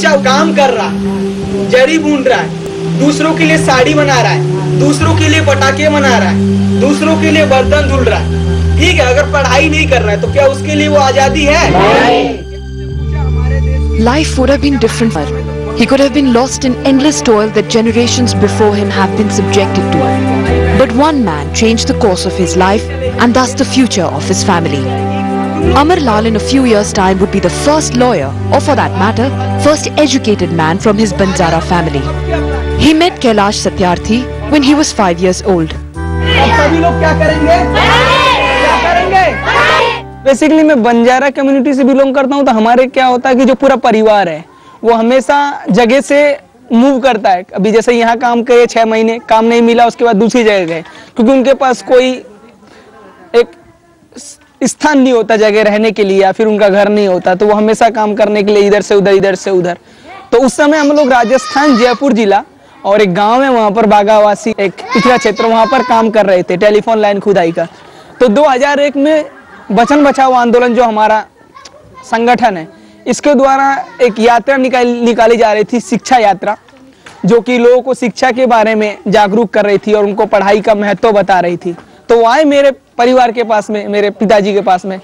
बच्चा काम कर रहा है जड़ी बूंद रहा है दूसरों के लिए साड़ी बना रहा है दूसरों के लिए पटाखे बना रहा है दूसरों के लिए बर्तन धुल रहा है ठीक है अगर पढ़ाई नहीं कर रहा है तो क्या उसके लिए वो आज़ादी है Life would have been different. He could have been lost in endless toil that generations before him have been subjected to. But one man changed the course of his life and thus the future of his family. Amar Lal in a few years' time would be the first lawyer, or for that matter, first educated man from his Banjara family. He met Kailash Satyarthi when he was five years old. Basically मैं Banjara community से belong करता हूँ तो हमारे क्या होता है कि जो पूरा परिवार है वो हमेशा जगह से मूव करता है अभी जैसे यहाँ काम करे छः महीने काम नहीं मिला उसके बाद दूसरी जगह गए क्योंकि उनके पास कोई एक स्थान नहीं होता जगह रहने के लिए या फिर उनका घर नहीं होता तो वो हमेशा काम करने के लिए इधर से उधर, इधर से उधर। तो उस समय हम लोग राजस्थान, जयपुर जिला और एक गाँव है वहाँ पर बागावासी, एक पिछड़ा क्षेत्र, वहाँ पर काम कर रहे थे, टेलीफोन लाइन खुदाई का। तो 2001 में बचन बचाओ आंदोलन जो हमारा संगठन है, इसके द्वारा एक यात्रा निकाल, निकाली जा रही थी, शिक्षा यात्रा, जो कि लोगों को शिक्षा के बारे में जागरूक कर रही थी और उनको पढ़ाई का महत्व बता रही थी। तो वो आए मेरे परिवार के पास में, मेरे पिताजी के पास में।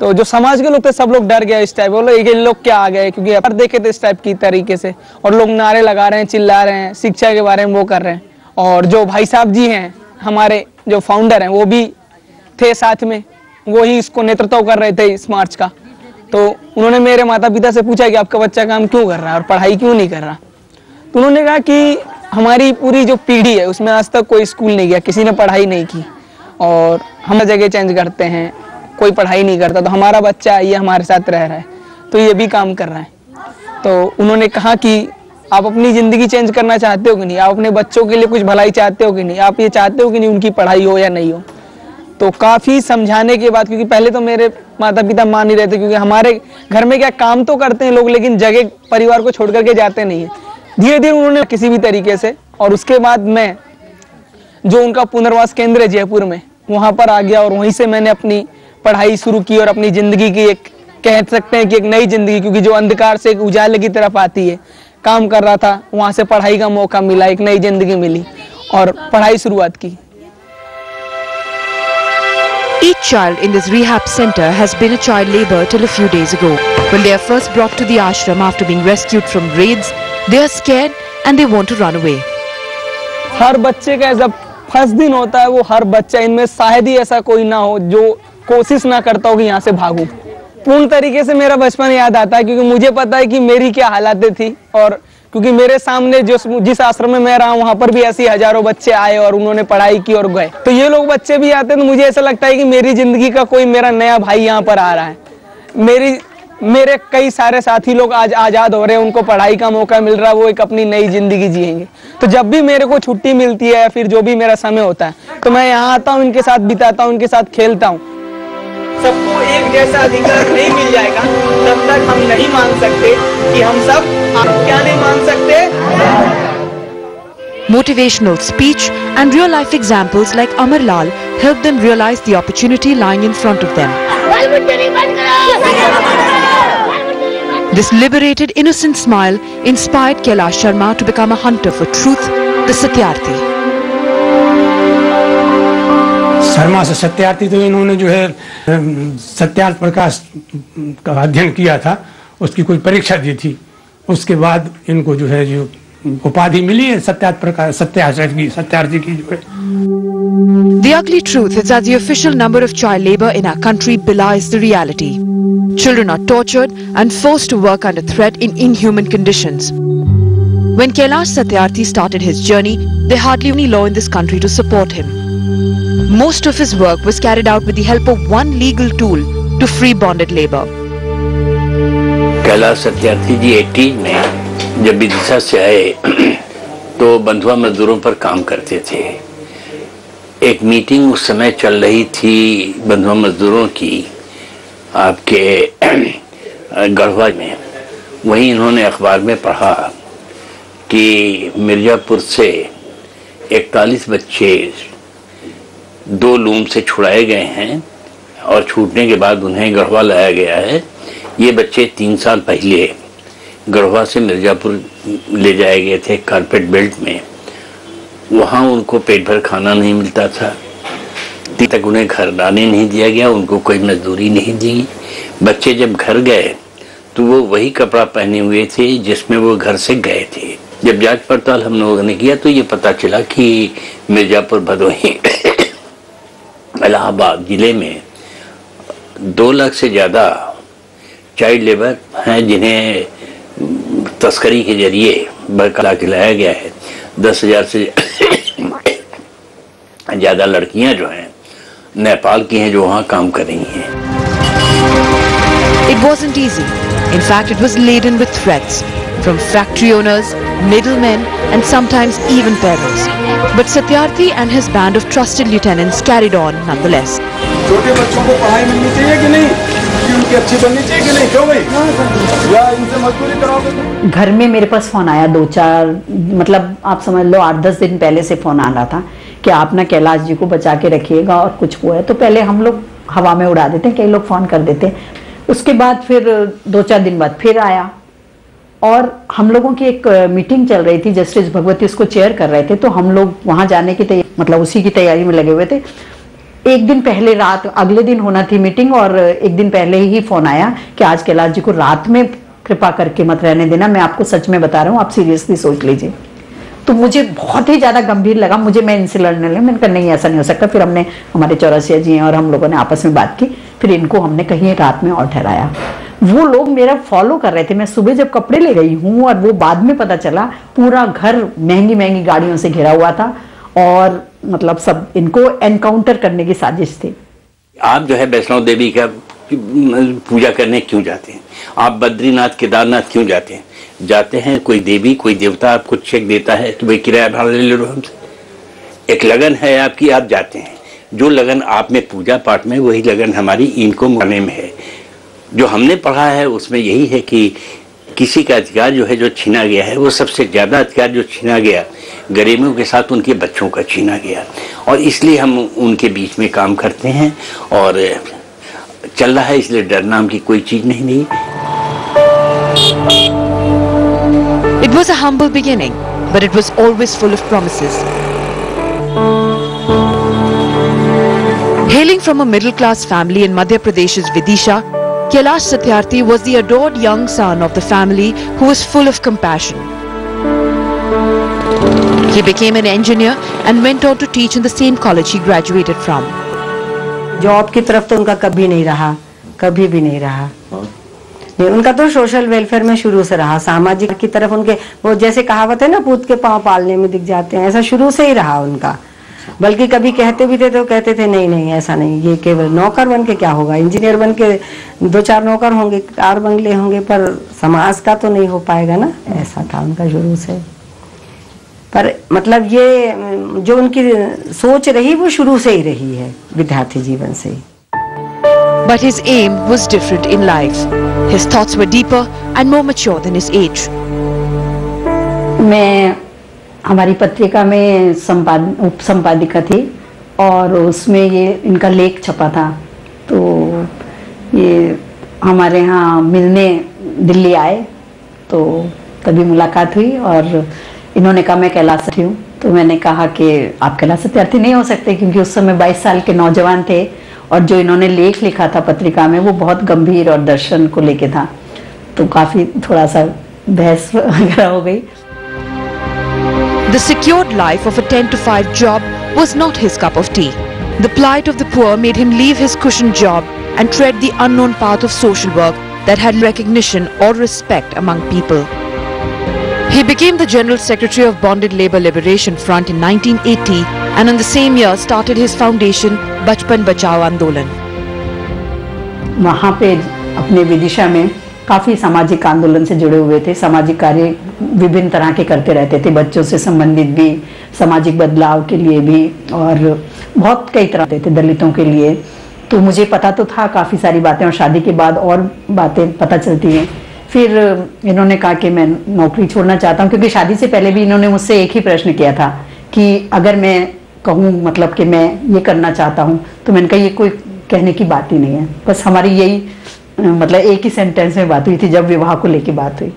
तो जो समाज के लोग थे, सब लोग डर गए इस टाइप बोलो, ये लोग क्या आ गए? क्योंकि हर देखे थे इस टाइप की तरीके से। और लोग नारे लगा रहे हैं, चिल्ला रहे हैं, शिक्षा के बारे में वो कर रहे हैं। और जो भाई साहब जी हैं, हमारे जो फाउंडर हैं, वो भी थे साथ में। वो ही इसको नेतृत्व कर रहे थे इस मार्च का। तो उन्होंने मेरे माता पिता से पूछा कि आपका बच्चा काम क्यों कर रहा है और पढ़ाई क्यों नहीं कर रहा? तो उन्होंने कहा कि हमारी पूरी जो पीढ़ी है, उसमें आज तक कोई स्कूल नहीं गया, किसी ने पढ़ाई नहीं की। और हम जगह चेंज करते हैं। कोई पढ़ाई नहीं करता तो हमारा बच्चा ये हमारे साथ रह रहा है तो ये भी काम कर रहा है। तो उन्होंने कहा कि आप अपनी ज़िंदगी चेंज करना चाहते हो कि नहीं? आप अपने बच्चों के लिए कुछ भलाई चाहते हो कि नहीं? आप ये चाहते हो कि नहीं उनकी पढ़ाई हो या नहीं हो? तो काफ़ी समझाने के बाद, क्योंकि पहले तो मेरे माता पिता मान नहीं रहे थे, क्योंकि हमारे घर में क्या काम तो करते हैं लोग, लेकिन जगह, परिवार को छोड़ करके जाते नहीं है। धीरे धीरे उन्होंने किसी भी तरीके से, और उसके बाद मैं, जो उनका पुनर्वास केंद्र है जयपुर में वहाँ पर आ गया और वहीं से मैंने अपनी पढ़ाई शुरू की और अपनी ज़िंदगी की एक कह सकते हैं कि एक नई ज़िंदगी क्योंकि जो अंधकार से एक उजाले की तरफ़ आती है काम कर रहा था वहाँ से पढ़ाई का मौका मिला एक नई ज़िंदगी मिली और पढ़ाई शुरुआत की Each child in this rehab center has been a child labor till a few days ago. When they are first brought to the ashram after being rescued from raids, they are scared and they want to run away. हर बच्चे का ऐसा first दिन होता है, वो हर बच्चा इनमें शायद ही ऐसा कोई ना हो जो कोशिश ना करता हो कि यहाँ से भागूं। पूर्ण तरीके से मेरा बचपन याद आता है, क्योंकि मुझे पता है कि मेरी क्या हालातें थी और क्योंकि मेरे सामने जो जिस आश्रम में मैं रहा हूँ, वहाँ पर भी ऐसी हज़ारों बच्चे आए और उन्होंने पढ़ाई की और गए। तो ये लोग बच्चे भी आते हैं तो मुझे ऐसा लगता है कि मेरी ज़िंदगी का कोई मेरा नया भाई यहाँ पर आ रहा है। मेरी मेरे कई सारे साथी लोग आज आज़ाद हो रहे हैं उनको पढ़ाई का मौका मिल रहा है वो एक अपनी नई ज़िंदगी जिएँगे। तो जब भी मेरे को छुट्टी मिलती है फिर जो भी मेरा समय होता है तो मैं यहाँ आता हूँ इनके साथ बिताता हूँ इनके साथ खेलता हूँ। सबको एक जैसा अधिकार नहीं मिल जाएगा तब तक हम नहीं मान सकते कि हम सब आप क्या नहीं मान सकते। Motivational speech and real life examples like Amar Lal help them realize the opportunity lying in front of them. This liberated, innocent smile inspired Kailash Sharma to become a hunter for truth, the Satyarthi. Sharma से सत्यार्थी तो इन्होंने जो है सत्यार्थ प्रकाश का अध्ययन किया था उसकी कोई परीक्षा दी थी उसके बाद इनको जो है जो उपाधि मिली है सत्यार्थ प्रकाश सत्यार्थ की सत्यार्थी की जो है The ugly truth is that the official number of child labor in our country belies the reality. Children are tortured and forced to work under threat in inhuman conditions. When Kailash Satyarthi started his journey, there hardly any law in this country to support him. Most of his work was carried out with the help of one legal tool to free bonded labor. Kailash Satyarthi जी 80 में जब विदिशा से आए तो बंधुआ मजदूरों पर काम करते थे। एक मीटिंग उस समय चल रही थी बंधुआ मजदूरों की, आपके गढ़वा में। वहीं इन्होंने अखबार में पढ़ा कि मिर्ज़ापुर से 41 बच्चे दो लूम से छुड़ाए गए हैं और छूटने के बाद उन्हें गढ़वा लाया गया है। ये बच्चे तीन साल पहले गढ़वा से मिर्जापुर ले जाए गए थे कारपेट बेल्ट में। वहाँ उनको पेट भर खाना नहीं मिलता था। तक उन्हें घर लाने नहीं दिया गया, उनको कोई मजदूरी नहीं दी। बच्चे जब घर गए तो वो वही कपड़ा पहने हुए थे जिसमें वो घर से गए थे। जब जाँच पड़ताल हम लोगों ने किया तो ये पता चला कि मिर्जापुर भदोही इलाहाबाद ज़िले में दो लाख से ज़्यादा चाइल्ड लेबर हैं जिन्हें तस्करी के ज़रिए बरकला खिलाया गया है। दस हज़ार से ज़्यादा लड़कियाँ जो हैं नेपाल की हैं जो वहाँ काम कर रही हैं। It was easy in fact it was laden with threats from factory owners middle man and sometimes even parents but Satyarthi and his band of trusted lieutenants carried on nonetheless छोटे बच्चों को पढ़ाई मिलनी चाहिए कि नहीं? उनकी अच्छी बननी चाहिए कि नहीं? क्यों भाई या इनसे मजदूरी कराओगे घर में मेरे पास फ़ोन आया दो चार मतलब आप समझ लो आठ दस दिन पहले से फ़ोन आ रहा था कि आप ना कैलाश जी को बचा के रखिएगा और कुछ वो है। तो पहले हम लोग हवा में उड़ा देते हैं कई लोग फ़ोन कर देते। हैं उसके बाद फिर दो चार दिन बाद फिर आया और हम लोगों की एक मीटिंग चल रही थी जस्टिस भगवती उसको चेयर कर रहे थे। तो हम लोग वहाँ जाने की तैयारी मतलब उसी की तैयारी में लगे हुए थे। एक दिन पहले रात, अगले दिन होना थी मीटिंग और एक दिन पहले ही फ़ोन आया कि आज कैलाश जी को रात में कृपा करके मत रहने देना। मैं आपको सच में बता रहा हूँ, आप सीरियसली सोच लीजिए। तो मुझे बहुत ही ज़्यादा गंभीर लगा, मुझे मैं इनसे लड़ने लगी। मैंने कहा, नहीं, ऐसा नहीं हो सकता। फिर हमने, हमारे चौरसिया जी हैं और हम लोगों ने आपस में बात की। फिर इनको हमने कहीं रात में और ठहराया। वो लोग मेरा फॉलो कर रहे थे। मैं सुबह जब कपड़े ले गई हूँ और वो बाद में पता चला, पूरा घर महँगी महँगी गाड़ियों से घिरा हुआ था और मतलब सब इनको एनकाउंटर करने की साजिश थी। आप जो है वैष्णव देवी का पूजा करने क्यों जाते हैं? आप बद्रीनाथ केदारनाथ क्यों जाते हैं? जाते हैं, कोई देवी, कोई देवता आपको चेक देता है तो भाई किराया भाड़ा ले लो हमसे। एक लगन है आपकी, आप जाते हैं। जो लगन आप में पूजा पाठ में, वही लगन हमारी इनको माने में है। जो हमने पढ़ा है, उसमें यही है कि किसी का अधिकार जो है जो छीना गया है वो सबसे ज़्यादा अधिकार जो छीना गया गरीबों के साथ उनके बच्चों का छीना गया और इसलिए हम उनके बीच में काम करते हैं और चल रहा है इसलिए डर नाम की कोई चीज़ नहीं नहीं It was a humble beginning, but it was always full of promises. Hailing from a middle class family in Madhya Pradesh's Vidisha, Kailash Satyarthi was the adored young son of the family who was full of compassion. He became an engineer and went on to teach in the same college he graduated from. Job की तरफ़ तो उनका कभी नहीं रहा कभी भी नहीं रहा नहीं उनका तो सोशल वेलफेयर में शुरू से रहा सामाजिक की तरफ़ उनके वो जैसे कहावत है ना पूत के पाँव पालने में दिख जाते हैं ऐसा शुरू से ही रहा उनका बल्कि कभी कहते भी थे तो कहते थे नहीं नहीं ऐसा नहीं ये केवल नौकर बन के क्या होगा इंजीनियर बन के दो चार नौकर होंगे कार बंगले होंगे पर समाज का तो नहीं हो पाएगा ना ऐसा था उनका शुरू से पर मतलब ये जो उनकी सोच रही वो शुरू से ही रही है विद्यार्थी जीवन से But his aim was different in life. His thoughts were deeper and more mature than his age. मैं हमारी पत्रिका में संपाद उप संपादिका थी और उसमें ये, इनका लेख छपा था। तो ये हमारे यहाँ मिलने दिल्ली आए तो तभी मुलाकात हुई और इन्होंने कहा, मैं कैलाश सत्यार्थी हूँ। तो मैंने कहा कि, आप कैलाश सत्यार्थी नहीं हो सकते क्योंकि उस समय 22 साल के नौजवान थे और जो इन्होंने लेख लिखा था पत्रिका में, वो बहुत गंभीर और दर्शन को लेके था। तो काफ़ी थोड़ा सा बहस वगैरह हो गई। The secured life of a 10 to 5 job was not his cup of tea. The plight of the poor made him leave his cushioned job and tread the unknown path of social work that had recognition or respect among people. He became the General Secretary of Bonded Labour Liberation Front in 1980 and in the same year started his foundation Bachpan Bachao Andolan. वहाँ पे अपने विदिशा में काफ़ी सामाजिक आंदोलन से जुड़े हुए थे सामाजिक कार्य विभिन्न तरह के करते रहते थे, बच्चों से संबंधित भी, सामाजिक बदलाव के लिए भी, और बहुत कई तरह थे दलितों के लिए। तो मुझे पता तो था काफ़ी सारी बातें, और शादी के बाद और बातें पता चलती हैं। फिर इन्होंने कहा कि मैं नौकरी छोड़ना चाहता हूँ, क्योंकि शादी से पहले भी इन्होंने मुझसे एक ही प्रश्न किया था कि अगर मैं कहूँ मतलब कि मैं ये करना चाहता हूँ तो मैंने कहा, ये कोई कहने की बात ही नहीं है। बस हमारी यही मतलब एक ही सेंटेंस में बात हुई थी, जब विवाह को लेके बात हुई।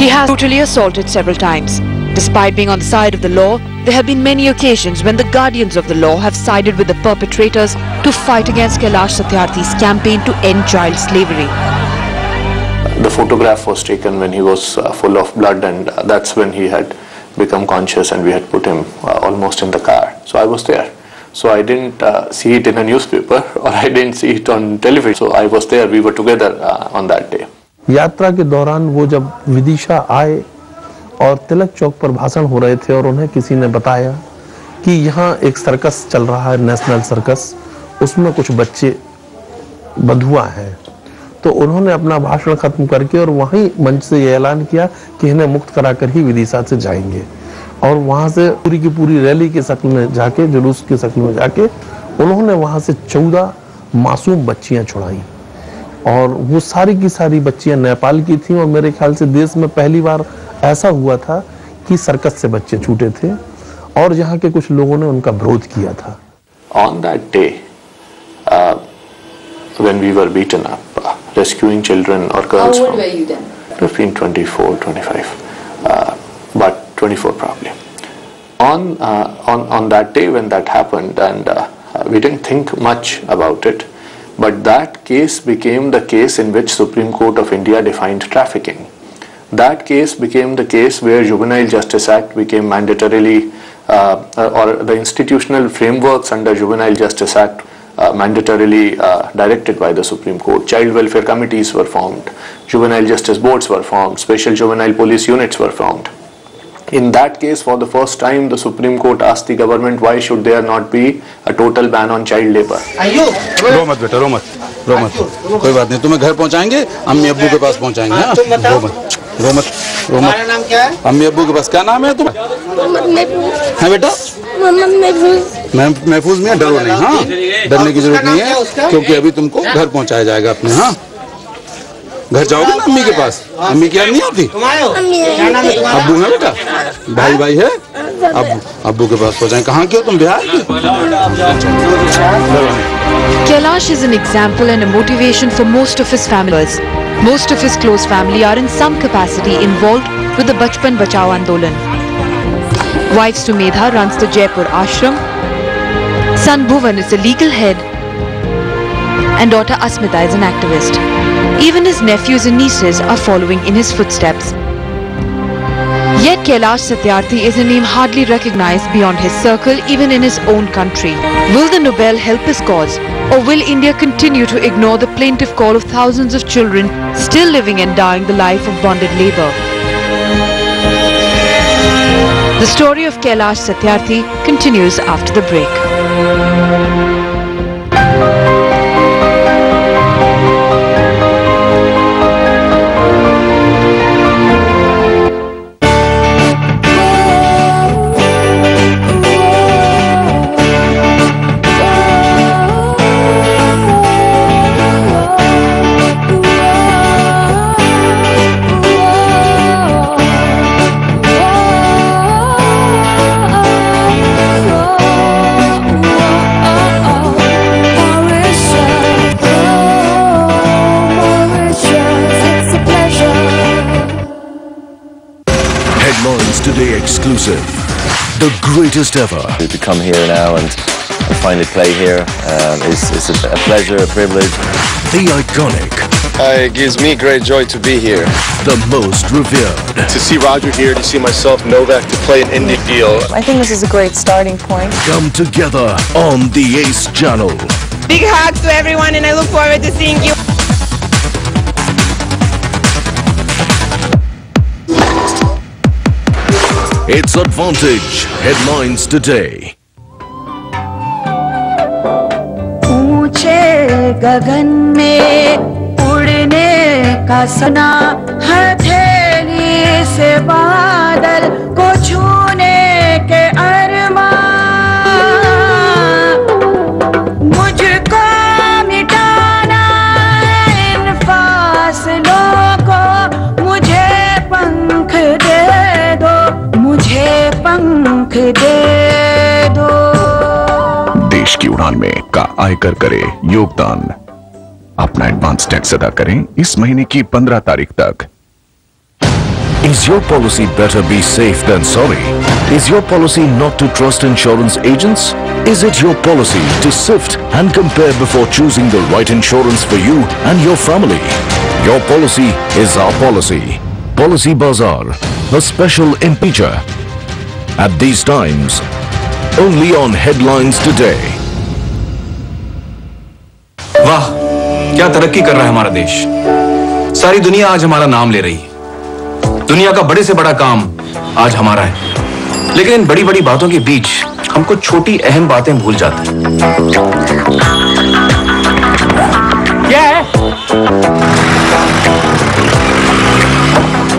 He has brutally assaulted several times. Despite being on the side of the law, there have been many occasions when the guardians of the law have sided with the perpetrators to fight against Kailash Satyarthi's campaign to end child slavery. The photograph was taken when he was uh, full of blood, and uh, that's when he had become conscious, and we had put him uh, almost in the car. So I was there. So I didn't uh, see it in a newspaper or I didn't see it on television. So I was there. We were together uh, on that day. यात्रा के दौरान वो जब विदिशा आए और तिलक चौक पर भाषण हो रहे थे और उन्हें किसी ने बताया कि यहाँ एक सर्कस चल रहा है नेशनल सर्कस उसमें कुछ बच्चे, बधुआ हैं। तो उन्होंने अपना भाषण खत्म करके और वहीं मंच से ये ऐलान किया कि इन्हें मुक्त कराकर ही विदिशा से जाएँगे। और वहाँ से पूरी की पूरी रैली के शक्ल में जाके, जुलूस की शक्ल में जाके उन्होंने वहाँ से चौदह मासूम बच्चियाँ छुड़ाई। और वो सारी की सारी बच्चियाँ नेपाल की थीं और मेरे ख्याल से देश में पहली बार ऐसा हुआ था कि सर्कस से बच्चे छूटे थे और यहाँ के कुछ लोगों ने उनका विरोध किया था that day, uh, when we were beaten up, uh, rescuing children or girls how old from were you then? between 24, 25, uh, but 24 probably. On, uh, on, on that day when that happened, and uh, we didn't think much about it, but that case became the case in which Supreme Court of India defined trafficking. That case became the case where Juvenile Justice Act became mandatorily, uh, or the institutional frameworks under Juvenile Justice Act uh, mandatorily uh, directed by the Supreme Court. Child welfare committees were formed, juvenile justice boards were formed, special juvenile police units were formed. In that case, for the first time, the Supreme Court asked the government why should there not be a total ban on child labor. रो मत बेटा रो मत रो मत। कोई बात नहीं तुम्हें घर पहुंचाएँगे अम्मी अब्बू के पास पहुंचाएँगे हाँ? रो मत रो मत रो मत। नाम क्या है? अम्मी अब्बू के पास क्या नाम है तुम्हें? है बेटा? मैं महफूज। में डरो नहीं हाँ? डरने की ज़रूरत नहीं है क्योंकि अभी तुमको घर पहुँचाया जाएगा अपने हाँ? घर जाओगे ना अम्मी के पास अम्मी की याद नहीं आती आए हो क्या है है बेटा भाई भाई है अब्बू अब्बू के पास पहुंचाएँ कहाँ के हो तुम बिहार की डरो नहीं Kailash is an example and a motivation for most of his families. Most of his close family are in some capacity involved with the Bachpan Bachao Andolan. Wife Sumedha runs the Jaipur ashram. Son Bhuvan is the legal head. And daughter Asmita is an activist. Even his nephews and nieces are following in his footsteps. Yet Kailash Satyarthi is a name hardly recognized beyond his circle even in his own country. Will the Nobel help his cause or will India continue to ignore the plaintive call of thousands of children still living and dying the life of bonded labor? The story of Kailash Satyarthi continues after the break. Greatest ever. To come here now and, and finally play here um, is, is a, a pleasure, a privilege. The iconic. it gives me great joy to be here. The most revered. To see Roger here, to see myself, Novak, to play an indie deal. I think this is a great starting point. Come together on the Ace Channel. Big hugs to everyone, and I look forward to seeing you. It's Advantage. Headlines Today. ऊँचे गगन में उड़ने का सना हथेली से बादल पंख दे दो देश की उड़ान में का आयकर करे योगदान अपना एडवांस टैक्स अदा करें इस महीने की 15 तारीख तक Is your policy better be safe than sorry? Is your policy not to trust insurance agents? Is it your policy to sift and compare before choosing the right insurance for you and your family? Your policy is our policy. Policy Bazaar, a special impeacher. At these times, only on Headlines Today. वाह क्या तरक्की कर रहा है हमारा देश? सारी दुनिया आज हमारा नाम ले रही है। दुनिया का बड़े से बड़ा काम आज हमारा है। लेकिन इन बड़ी बड़ी बातों के बीच हम कुछ छोटी अहम बातें भूल जाते हैं। क्या है?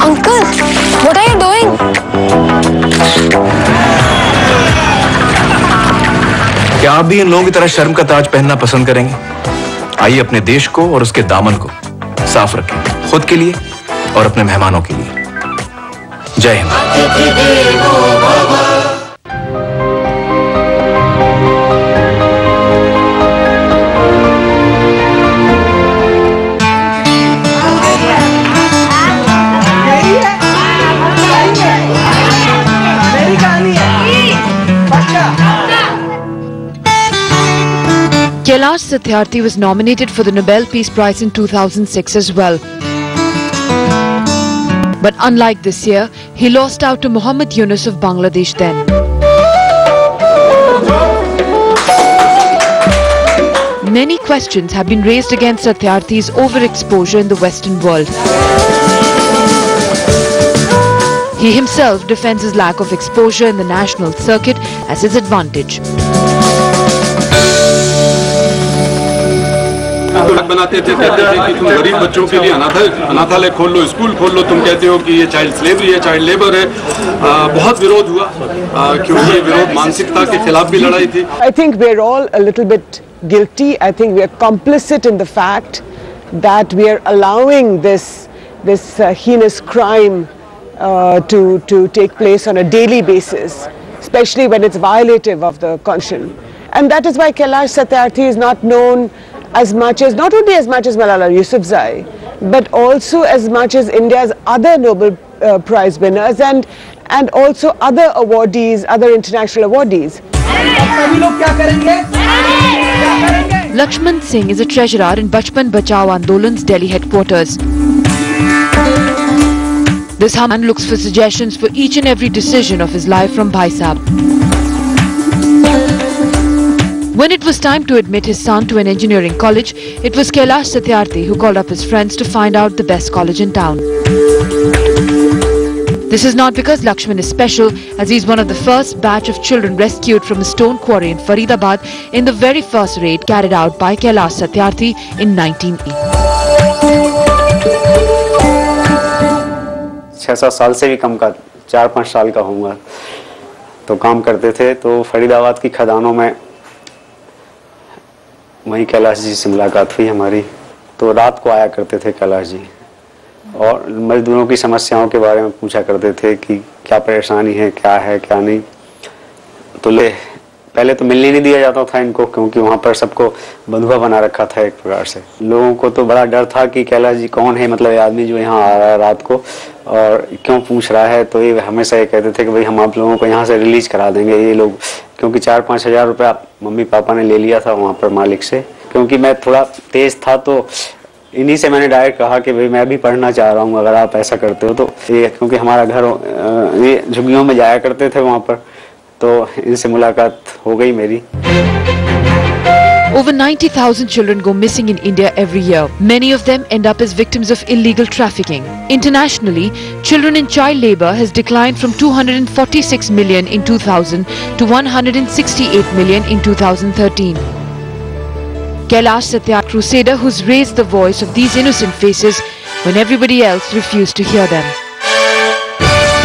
Uncle, what are you doing? आप भी इन लोगों की तरह शर्म का ताज पहनना पसंद करेंगे, आइए अपने देश को और उसके दामन को साफ़ रखें, खुद के लिए और अपने मेहमानों के लिए। जय हिंद। Satyarthi was nominated for the Nobel Peace Prize in 2006 as well. But unlike this year, he lost out to Muhammad Yunus of Bangladesh then. Many questions have been raised against Satyarthi's overexposure in the Western world. He himself defends his lack of exposure in the national circuit as his advantage. Product बनाते थे कहते थे कि तुम गरीब बच्चों के लिए अनाथ अनाथालय खोल लो स्कूल खोल लो तुम कहते हो कि ये चाइल्ड स्लेवरी है चाइल्ड लेबर है आ, बहुत विरोध हुआ आ, क्योंकि विरोध मानसिकता के खिलाफ भी लड़ाई थी we're all a little bit guilty. I think we are complicit in the fact that we are allowing this this uh, heinous crime uh, to to take place on a daily basis, especially when it's violative of the constitution. And that is why Kailash Satyarthi is not known as much as, not only as much as Malala Yousafzai, but also as much as India's other Nobel uh, Prize winners and, and also other awardees, other international awardees. Lakshman Singh is a treasurer in Bachpan Bachao Andolan's Delhi headquarters. This Haman looks for suggestions for each and every decision of his life from Bhai When it was time to admit his son to an engineering college, it was Kailash Satyarthi who called up his friends to find out the best college in town. This is not because Lakshman is special, as he is one of the first batch of children rescued from a stone quarry in Faridabad in the very first raid carried out by Kailash Satyarthi in 1980. छः सात साल से भी कम का चार पाँच साल का होऊंगा तो काम करते थे तो फरीदाबाद की खदानों में वहीं कैलाश जी से मुलाकात हुई हमारी। तो रात को आया करते थे कैलाश जी। और मजदूरों की समस्याओं के बारे में पूछा करते थे कि क्या परेशानी है, क्या है, क्या नहीं। तो ले, पहले तो मिलने नहीं दिया जाता था इनको, क्योंकि वहाँ पर सबको बंधुआ बना रखा था एक प्रकार से। लोगों को तो बड़ा डर था कि कैलाश जी कौन है मतलब आदमी जो यहाँ आ रहा है रात को, और क्यों पूछ रहा है। तो ये हमेशा ये कहते थे कि भाई हम आप लोगों को यहाँ से रिलीज़ करा देंगे, ये लोग क्योंकि चार, पाँच हज़ार रुपया मम्मी पापा ने ले लिया था वहाँ पर मालिक से। क्योंकि मैं थोड़ा तेज था तो इन्हीं से मैंने डायरेक्ट कहा कि भाई मैं भी पढ़ना चाह रहा हूँ, अगर आप ऐसा करते हो तो। ये क्योंकि हमारा घर ये झुग्गियों में जाया करते थे वहाँ पर तो इनसे मुलाकात हो गई मेरी। Over 90,000 children go missing in India every year. Many of them end up as victims of illegal trafficking. Internationally, children in child labor has declined from 246 million in 2000 to 168 million in 2013. Kailash Satya, crusader who's raised the voice of these innocent faces when everybody else refused to hear them.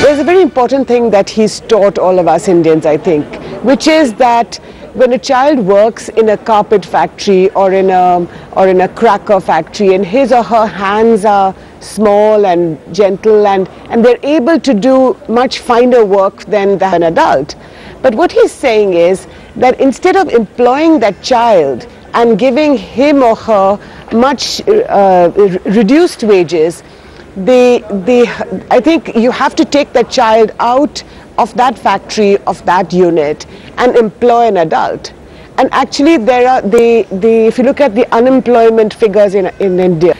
There's a very important thing that he's taught all of us Indians, I think, which is that when a child works in a carpet factory or in a or in a cracker factory and his or her hands are small and gentle and, and they're able to do much finer work than, an adult. But what he's saying is that instead of employing that child and giving him or her much uh, reduced wages, they, they, I think you have to take that child out of that factory, of that unit, and employ an adult. And actually, there are the, the if you look at the unemployment figures in, in India,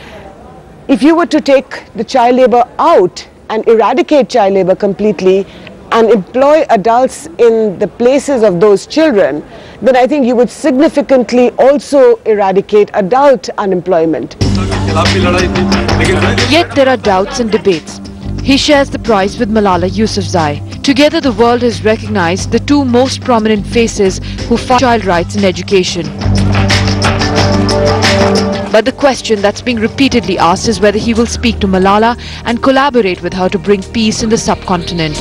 if you were to take the child labor out and eradicate child labor completely and employ adults in the places of those children, then I think you would significantly also eradicate adult unemployment. Yet there are doubts and debates. He shares the prize with Malala Yousafzai. Together the world has recognized the two most prominent faces who fought child rights in education. But the question that's being repeatedly asked is whether he will speak to Malala and collaborate with her to bring peace in the subcontinent.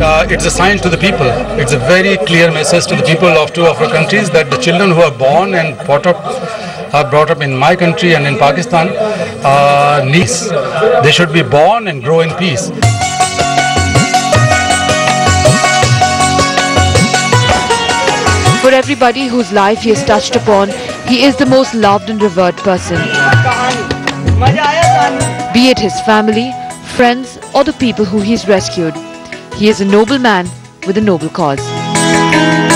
Uh, it's a sign to the people. It's a very clear message to the people of two of our countries that the children who are born and brought up are brought up in my country and in Pakistan uh. They should be born and grow in peace. For everybody whose life he has touched upon, he is the most loved and revered person. Be it his family, friends or the people who he's rescued. He is a noble man with a noble cause.